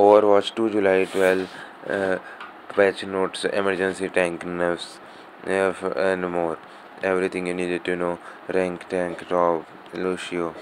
Overwatch 2 July 12 uh, patch notes emergency tank nerfs and uh, more. Everything you needed to know. Rank tank rob lucio.